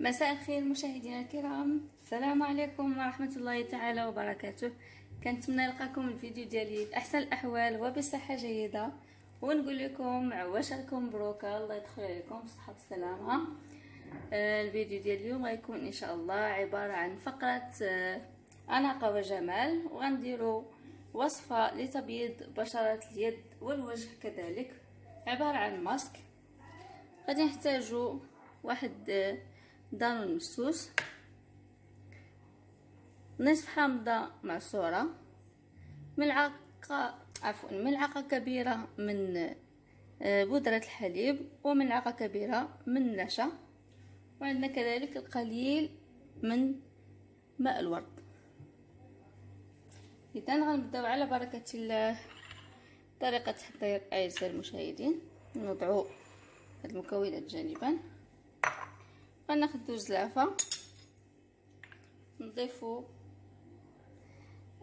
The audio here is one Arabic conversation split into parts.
مساء الخير مشاهدينا الكرام. السلام عليكم ورحمة الله تعالى وبركاته. كنتمنى نلقاكم الفيديو ديالي في احسن الأحوال وبصحة جيدة. ونقول لكم عواشركم مبروكة الله يدخل عليكم بالصحة والسلامة آه، الفيديو ديال اليوم غيكون إن شاء الله عبارة عن فقرة آه، أناقة وجمال. وغنديرو وصفة لتبييض بشرة اليد والوجه كذلك. عبارة عن ماسك. غادي نحتاجو واحد آه، دانون مسوس نصف حامضة معصورة. ملعقة عفوا ملعقة كبيرة من آه، بودرة الحليب وملعقة كبيرة من النشا وعندنا كذلك القليل من ماء الورد. إذا غنبداو على بركة الله. طريقة تحضير أعزائي المشاهدين نوضعو هاد المكونات جانبا. غناخدو زلافة نضيفو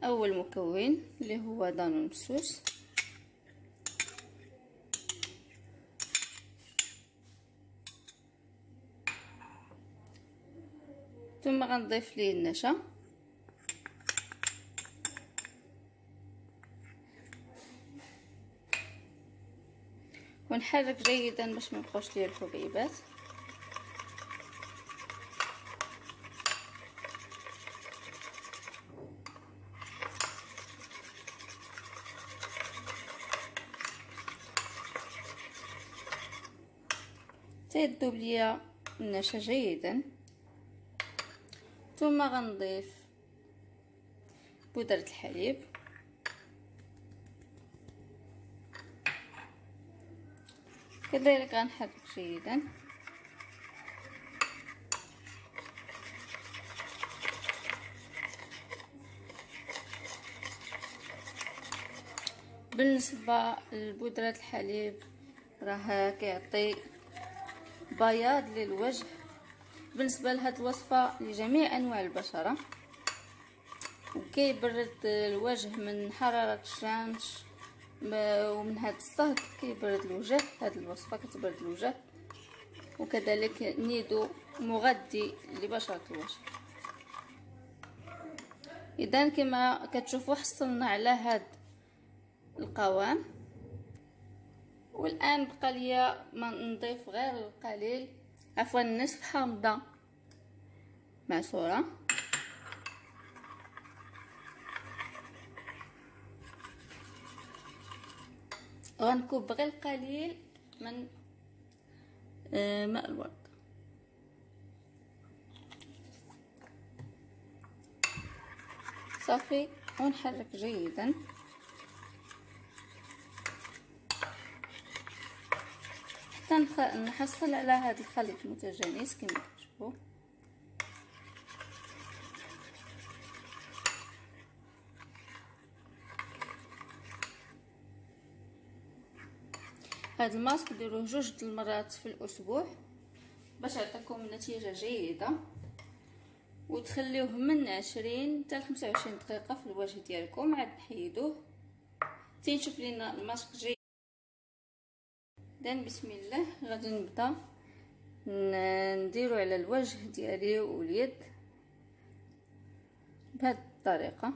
أول مكون اللي هو دانون مسوس. ثم غنضيف ليه النشا. ونحرك جيدا باش ما يبقاوش ليه الحبيبات. تيذوب ليا النشا جيدا. ثم غنضيف بودرة الحليب. كذلك غنحرك جيدا. بالنسبة لبودرة الحليب راه كيعطي بياض للوجه. بالنسبة لهاد الوصفة لجميع أنواع البشرة. وكيبرد الوجه من حرارة الشمس ومن هاد الصهد كيبرد الوجه. هاد الوصفة كتبرد الوجه. وكذلك نيدو مغذي لبشرة الوجه. اذا كما كتشوفوا حصلنا على هاد القوام. والآن بقى ليا ما نضيف غير القليل عفوا نصف حامضه معصورة. غنكب غير القليل من آه، ماء الورد. صافي ونحرك جيدا. حتى نحصل على هذا الخليط متجانس كما كتشوفوا. هذا الماسك ديروه جوج المرات في الأسبوع باش يعطيكم نتيجة جيدة وتخليوه من عشرين حتى لخمسة وعشرين دقيقة في الوجه ديالكم عاد نحيدوه تنشوف لينا الماسك جيد. اذا بسم الله غادي نبدا. نديرو على الوجه ديالي واليد بهذه الطريقة.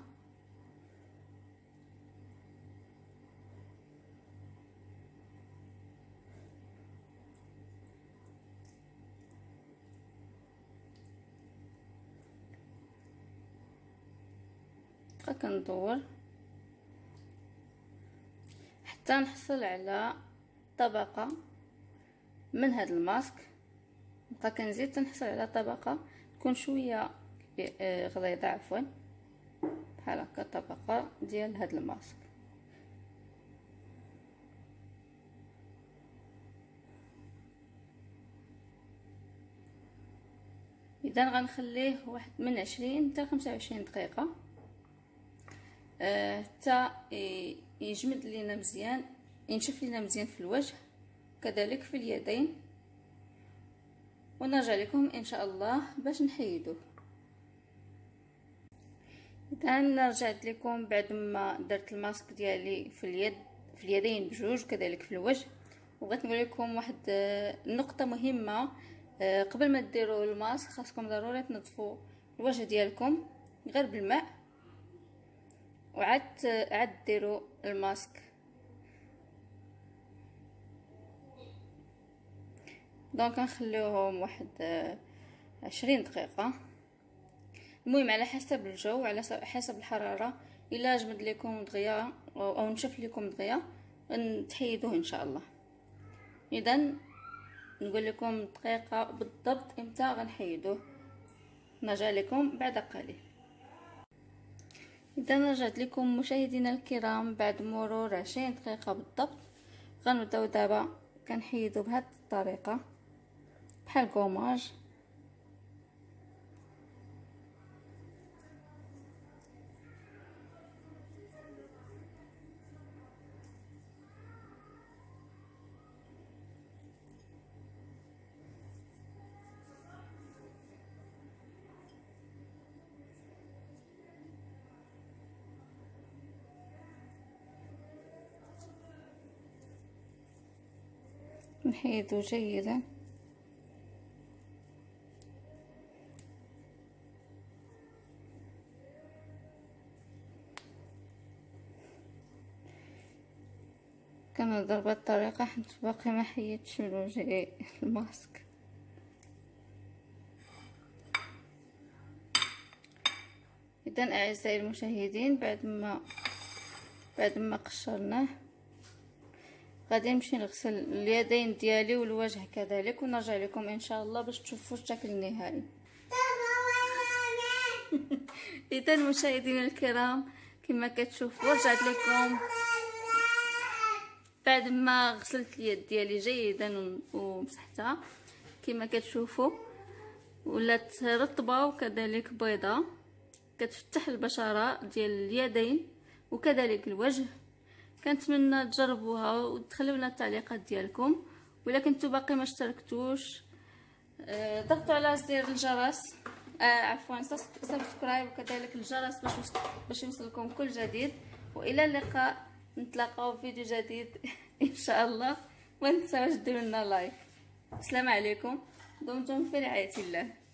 كندور. حتى نحصل على طبقة من هذا الماسك. نبقى كنزيد تنحصل على طبقة تكون شوية آه، غليظة عفوا بحال هكا طبقة ديال هذا الماسك. إذا غنخليه واحد من عشرين حتى خمسة وعشرين دقيقة. آه، حتى آه يجمد لينا مزيان. ينشف لينا مزيان في الوجه كذلك في اليدين. ونرجع لكم إن شاء الله باش نحيدوه اذا رجعت لكم بعد ما درت الماسك ديالي في اليد في اليدين بجوج وكذلك في الوجه. وبغيت نقول لكم واحد النقطه مهمة آه قبل ما ديروا الماسك خاصكم ضروري تنظفوا الوجه ديالكم غير بالماء. وعاد عاد ديروا الماسك. donc نخليوهم واحد عشرين دقيقة. المهم على حسب الجو على حسب الحرارة إلا جمد لكم دغيا أو نشف لكم دغيا نتحيدوه إن شاء الله. اذا نقول لكم دقيقة بالضبط إمتى غنحيدوه. نرجع لكم بعد قليل. اذا رجعت لكم مشاهدينا الكرام بعد مرور عشرين دقيقة بالضبط. غنبداو دابا كنحيدو بهذه الطريقة. بحال كوماج نحيده كنهضر بهاد الطريقة حيت باقي ما حيدتش من وجهي الماسك. إذا أعزائي المشاهدين بعد ما بعد ما قشرناه غادي نمشي نغسل اليدين ديالي والوجه كذلك ونرجع لكم إن شاء الله باش تشوفوا الشكل النهائي. إذا مشاهدينا الكرام كما كتشوفوا رجعت لكم. بعد ما غسلت اليد ديالي جيدا ومسحتها كما كتشوفوا ولات رطبة وكذلك بيضة. كتفتح البشرة ديال اليدين وكذلك الوجه. كنتمنى تجربوها وتخليو لنا التعليقات ديالكم. ولا كنتو باقي ما اشتركتوش آه، ضغطوا على زر الجرس. آه عفوا subscribe وكذلك الجرس باش باش يوصلكم كل جديد. وإلى اللقاء. نتلاقاو في فيديو جديد إن شاء الله. وما تنساوش ديروا لنا like السلام عليكم. دمتم في رعاية الله.